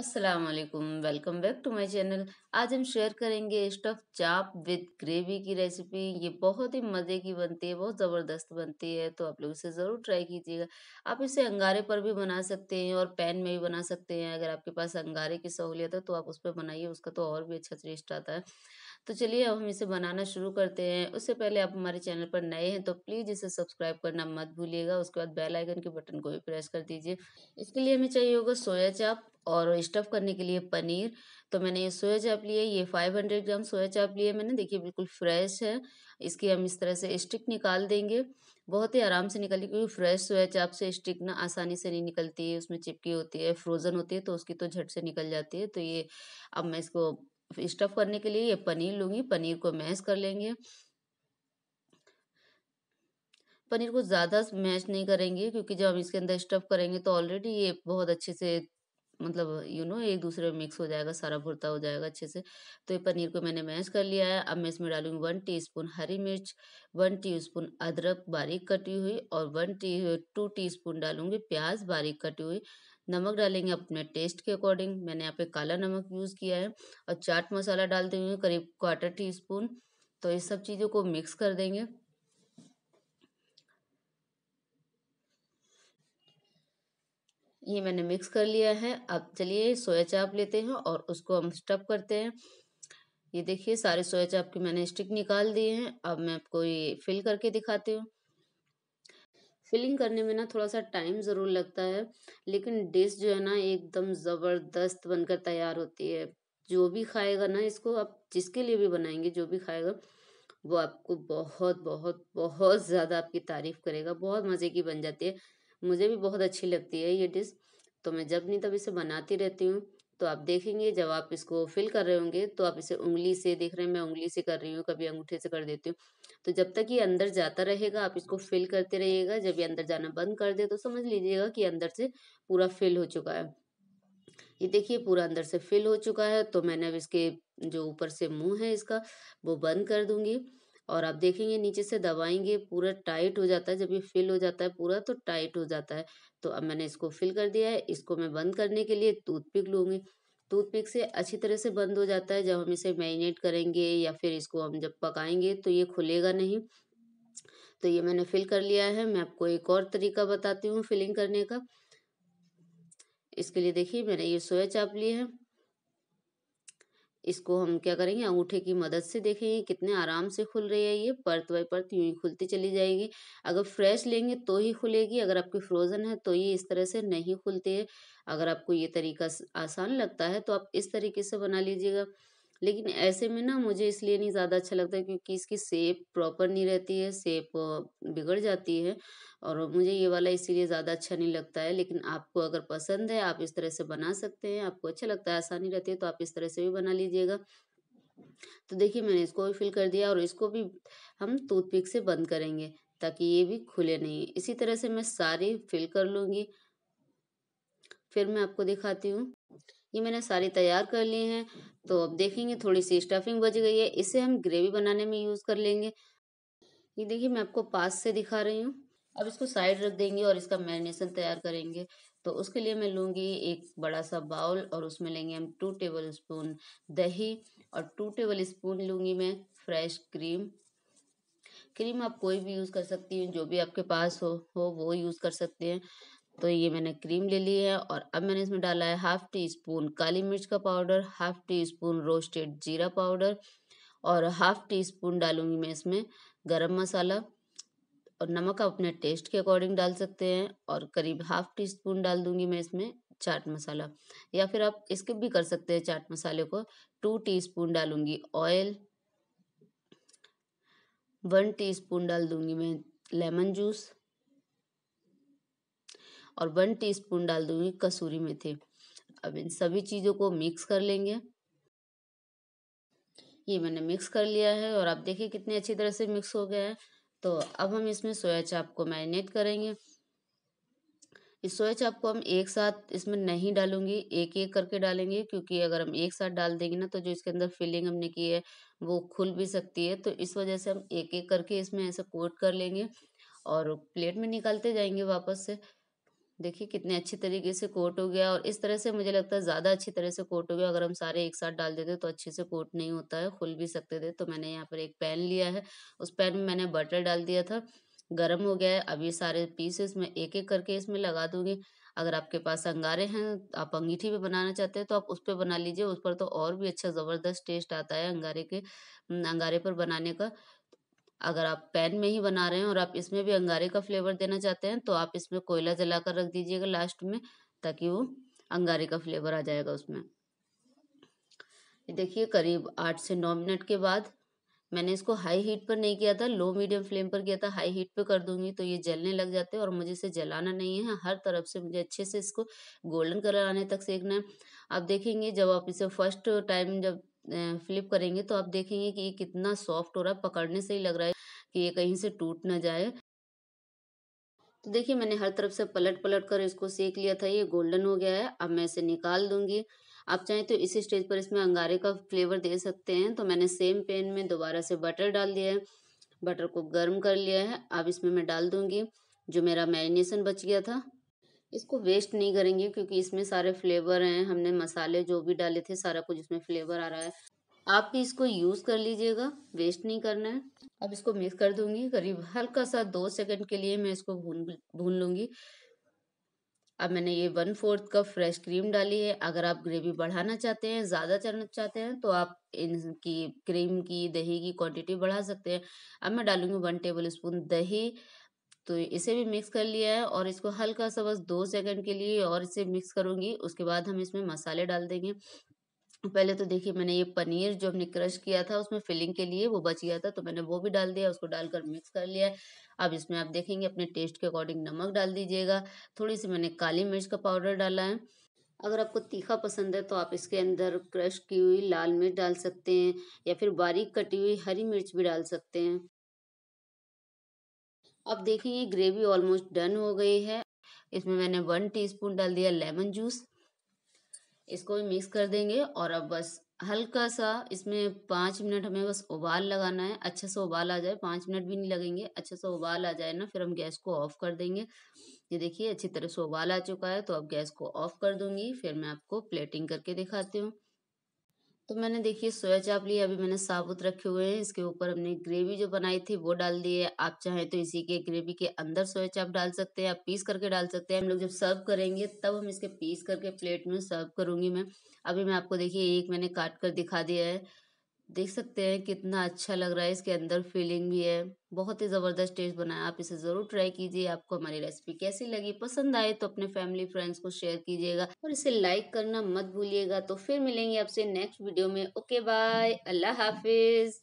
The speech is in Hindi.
अस्सलाम वालेकुम बैक टू माय चैनल। आज हम शेयर करेंगे स्टफ़ चाप विद ग्रेवी की रेसिपी। ये बहुत ही मज़े की बनती है, बहुत ज़बरदस्त बनती है तो आप लोग इसे ज़रूर ट्राई कीजिएगा। आप इसे अंगारे पर भी बना सकते हैं और पैन में भी बना सकते हैं। अगर आपके पास अंगारे की सहूलियत है तो आप उस पर बनाइए, उसका तो और भी अच्छा टेस्ट आता है। तो चलिए, अब हम इसे बनाना शुरू करते हैं। उससे पहले आप हमारे चैनल पर नए हैं तो प्लीज़ इसे सब्सक्राइब करना मत भूलिएगा। उसके बाद बेल आइकन के बटन को भी प्रेस कर दीजिए। इसके लिए हमें चाहिए होगा सोया चाप और स्टफ़ करने के लिए पनीर। तो मैंने ये सोया चाप लिया, ये 500 ग्राम सोया चाप लिए मैंने। देखिए, बिल्कुल फ्रेश है। इसकी हम इस तरह से स्टिक निकाल देंगे। बहुत ही आराम से निकली क्योंकि फ्रेश सोया चाप से स्टिक ना आसानी से नहीं निकलती है। उसमें चिपकी होती है, फ्रोज़न होती है तो उसकी तो झट से निकल जाती है। तो ये अब मैं इसको स्टफ़ करने के लिए ये पनीर लूँगी। पनीर को मैश कर लेंगे। पनीर को ज़्यादा मैश नहीं करेंगे, क्योंकि जब हम इसके अंदर स्टफ़ करेंगे तो ऑलरेडी ये बहुत अच्छे से मतलब यू नो एक दूसरे में मिक्स हो जाएगा, सारा भुरता हो जाएगा अच्छे से। तो ये पनीर को मैंने मैश कर लिया है। अब मैं इसमें डालूँगी वन टीस्पून हरी मिर्च, वन टीस्पून अदरक बारीक कटी हुई और वन टी, टू टीस्पून डालूँगी प्याज बारीक कटी हुई। नमक डालेंगे अपने टेस्ट के अकॉर्डिंग मैंने यहाँ पे काला नमक यूज़ किया है और चाट मसाला डाल देंगे करीब क्वार्टर टी स्पून तो इस सब चीज़ों को मिक्स कर देंगे। ये मैंने मिक्स कर लिया है। अब चलिए सोया चाप लेते हैं और उसको हम स्टफ़ करते हैं। ये देखिए, सारे सोया चाप के मैंने स्टिक निकाल दिए हैं। अब मैं आपको ये फिल करके दिखाती हूँ। फिलिंग करने में ना थोड़ा सा टाइम ज़रूर लगता है, लेकिन डिश जो है ना एकदम ज़बरदस्त बनकर तैयार होती है। जो भी खाएगा ना इसको आप जिसके लिए भी बनाएँगे, जो भी खाएगा, वो आपको बहुत बहुत बहुत ज़्यादा आपकी तारीफ़ करेगा। बहुत मज़े की बन जाती है। मुझे भी बहुत अच्छी लगती है ये डिश। तो मैं जब नहीं तब इसे बनाती रहती हूँ। तो आप देखेंगे जब आप इसको फिल कर रहे होंगे तो आप इसे उंगली से देख रहे हैं, मैं उंगली से कर रही हूँ, कभी अंगूठे से कर देती हूँ। तो जब तक ये अंदर जाता रहेगा, आप इसको फिल करते रहिएगा, जब ये अंदर जाना बंद कर दे तो समझ लीजिएगा कि अंदर से पूरा फिल हो चुका है। ये देखिए पूरा अंदर से फिल हो चुका है तो मैंने अब इसके जो ऊपर से मुँह है इसका, वो बंद कर दूँगी। और आप देखेंगे नीचे से दबाएँगे, पूरा टाइट हो जाता है, जब ये फिल हो जाता है पूरा तो टाइट हो जाता है। तो अब मैंने इसको फिल कर दिया है, इसको मैं बंद करने के लिए टूथपिक लूँगी। टूथपिक से अच्छी तरह से बंद हो जाता है, जब हम इसे मैरिनेट करेंगे या फिर इसको हम जब पकाएँगे तो ये खुलेगा नहीं। तो ये मैंने फिल कर लिया है, मैं आपको एक और तरीका बताती हूँ फिलिंग करने का। इसके लिए देखिए, मैंने ये सोया चाप लिए है। इसको हम क्या करेंगे? अंगूठे की मदद से देखेंगे कितने आराम से खुल रही है ये। परत बाय परत यूँ ही खुलती चली जाएगी। अगर फ्रेश लेंगे तो ही खुलेगी, अगर आपकी फ्रोज़न है तो ये इस तरह से नहीं खुलती है। अगर आपको ये तरीका आसान लगता है तो आप इस तरीके से बना लीजिएगा। लेकिन ऐसे में ना मुझे इसलिए नहीं ज़्यादा अच्छा लगता क्योंकि इसकी सेप प्रॉपर नहीं रहती है सेप बिगड़ जाती है और मुझे ये वाला इसीलिए ज़्यादा अच्छा नहीं लगता है। लेकिन आपको अगर पसंद है, आप इस तरह से बना सकते हैं, आपको अच्छा लगता है, आसानी रहती है तो आप इस तरह से भी बना लीजिएगा। तो देखिए, मैंने इसको भी फिल कर दिया और इसको भी हम टूथपिक से बंद करेंगे ताकि ये भी खुले नहीं। इसी तरह से मैं सारी फिल कर लूँगी। फिर मैं आपको दिखाती हूँ। ये मैंने सारी तैयार कर ली हैं तो अब देखेंगे थोड़ी सी स्टफिंग बच गई है, इसे हम ग्रेवी बनाने में यूज़ कर लेंगे। ये देखिए, मैं आपको पास से दिखा रही हूँ। अब इसको साइड रख देंगे और इसका मैरिनेशन तैयार करेंगे। तो उसके लिए मैं लूँगी एक बड़ा सा बाउल और उसमें लेंगे हम टू टेबल स्पून दही और टू टेबल स्पून लूँगी मैं फ्रेश क्रीम क्रीम आप कोई भी यूज़ कर सकती हैं, जो भी आपके पास हो हो वो यूज़ कर सकते हैं। तो ये मैंने क्रीम ले ली है और अब मैंने इसमें डाला है हाफ़ टी स्पून काली मिर्च का powder, half tea spoon roasted जीरा पाउडर और हाफ़ टी स्पून डालूँगी मैं इसमें गरम मसाला और नमक आप अपने टेस्ट के अकॉर्डिंग डाल सकते हैं और करीब हाफ़ टी स्पून डाल दूँगी मैं इसमें चाट मसाला। या फिर आप स्किप भी कर सकते हैं चाट मसाले को। टू टी स्पून डालूँगी ऑयल, वन टी स्पून डाल दूँगी मैं लेमन जूस और वन टीस्पून डाल दूँगी कसूरी मेथी। अब इन सभी चीज़ों को मिक्स कर लेंगे। ये मैंने मिक्स कर लिया है और आप देखिए कितनी अच्छी तरह से मिक्स हो गया है। तो अब हम इसमें सोया चाप को मैरिनेट करेंगे। इस सोया चाप को हम एक साथ इसमें नहीं डालूँगी, एक एक करके डालेंगे, क्योंकि अगर हम एक साथ डाल देंगे ना तो जो इसके अंदर फिलिंग हमने की है, वो खुल भी सकती है। तो इस वजह से हम एक एक करके इसमें ऐसे कोट कर लेंगे और प्लेट में निकालते जाएँगे वापस से। देखिए कितने अच्छे तरीके से कोट हो गया और इस तरह से मुझे लगता है ज़्यादा अच्छी तरह से कोट हो गया। अगर हम सारे एक साथ डाल देते तो अच्छे से कोट नहीं होता है, खुल भी सकते थे। तो मैंने यहाँ पर एक पैन लिया है। उस पैन में मैंने बटर डाल दिया था। गर्म हो गया है। अभी सारे पीसेस मैं एक एक करके इसमें लगा दूँगी। अगर आपके पास अंगारे हैं, आप अंगीठी भी बनाना चाहते हैं तो आप उस पर बना लीजिए। उस पर तो और भी अच्छा ज़बरदस्त टेस्ट आता है अंगारे के, अंगारे पर बनाने का। अगर आप पैन में ही बना रहे हैं और आप इसमें भी अंगारे का फ्लेवर देना चाहते हैं तो आप इसमें कोयला जलाकर रख दीजिएगा लास्ट में, ताकि वो अंगारे का फ्लेवर आ जाएगा उसमें। देखिए, करीब आठ से नौ मिनट के बाद मैंने इसको हाई हीट पर नहीं किया था, लो मीडियम फ्लेम पर किया था, हाई हीट पे कर दूँगी तो ये जलने लग जाते हैं और मुझे इसे जलाना नहीं है। हर तरफ़ से मुझे अच्छे से इसको गोल्डन कलर आने तक सेकना है। आप देखेंगे, जब आप इसे फ़र्स्ट टाइम जब फ्लिप करेंगे तो आप देखेंगे कि ये कितना सॉफ्ट हो रहा है, पकड़ने से ही लग रहा है कि ये कहीं से टूट ना जाए। तो देखिए, मैंने हर तरफ़ से पलट पलट कर इसको सेक लिया था, ये गोल्डन हो गया है, अब मैं इसे निकाल दूँगी। आप चाहें तो इसी स्टेज पर इसमें अंगारे का फ्लेवर दे सकते हैं तो मैंने सेम पैन में दोबारा से बटर डाल दिया है। बटर को गर्म कर लिया है, अब इसमें मैं डाल दूँगी जो मेरा मैरिनेशन बच गया था। इसको वेस्ट नहीं करेंगे क्योंकि इसमें सारे फ्लेवर हैं। हमने मसाले जो भी डाले थे, सारा कुछ इसमें फ्लेवर आ रहा है। आप भी इसको यूज़ कर लीजिएगा वेस्ट नहीं करना है। अब इसको मिक्स कर दूँगी, करीब हल्का सा दो सेकंड के लिए मैं इसको भून भून लूँगी। अब मैंने ये one fourth cup fresh cream डाली है। अगर आप ग्रेवी बढ़ाना चाहते हैं, ज़्यादा चलना चाहते हैं तो आप इनकी क्रीम की, दही की क्वांटिटी बढ़ा सकते हैं। अब मैं डालूँगी वन टेबल स्पून दही। तो इसे भी मिक्स कर लिया है और इसको हल्का सा बस दो सेकंड के लिए और इसे मिक्स करूँगी। उसके बाद हम इसमें मसाले डाल देंगे। पहले तो देखिए मैंने ये पनीर जो हमने क्रश किया था उसमें फिलिंग के लिए वो बच गया था तो मैंने वो भी डाल दिया, उसको डालकर मिक्स कर लिया अब इसमें आप देखेंगे अपने टेस्ट के अकॉर्डिंग नमक डाल दीजिएगा। थोड़ी सी मैंने काली मिर्च का पाउडर डाला है। अगर आपको तीखा पसंद है तो आप इसके अंदर क्रश की हुई लाल मिर्च डाल सकते हैं या फिर बारीक कटी हुई हरी मिर्च भी डाल सकते हैं। अब देखिए ये ग्रेवी ऑलमोस्ट डन हो गई है। इसमें मैंने वन टीस्पून डाल दिया लेमन जूस इसको भी मिक्स कर देंगे और अब बस हल्का सा इसमें पाँच मिनट हमें बस उबाल लगाना है। अच्छे से उबाल आ जाए, पाँच मिनट भी नहीं लगेंगे। अच्छे से उबाल आ जाए ना, फिर हम गैस को ऑफ़ कर देंगे। ये देखिए, अच्छी तरह से उबाल आ चुका है तो अब गैस को ऑफ़ कर दूँगी। फिर मैं आपको प्लेटिंग करके दिखाती हूँ। तो मैंने देखिए सोया चाप लिया अभी मैंने साबुत रखे हुए हैं, इसके ऊपर हमने ग्रेवी जो बनाई थी वो डाल दी है। आप चाहें तो इसी के ग्रेवी के अंदर सोया चाप डाल सकते हैं, आप पीस करके डाल सकते हैं। हम लोग जब सर्व करेंगे, तब हम इसके पीस करके प्लेट में सर्व करूँगी मैं। अभी मैं आपको देखिए एक मैंने काट कर दिखा दिया है। देख सकते हैं कितना अच्छा लग रहा है, इसके अंदर फीलिंग भी है। बहुत ही ज़बरदस्त टेस्ट बनाया, आप इसे ज़रूर ट्राई कीजिए, आपको हमारी रेसिपी कैसी लगी, पसंद आए तो अपने फैमिली फ्रेंड्स को शेयर कीजिएगा और इसे लाइक करना मत भूलिएगा। तो फिर मिलेंगे आपसे नेक्स्ट वीडियो में। ओके बाय अल्लाह हाफिज़।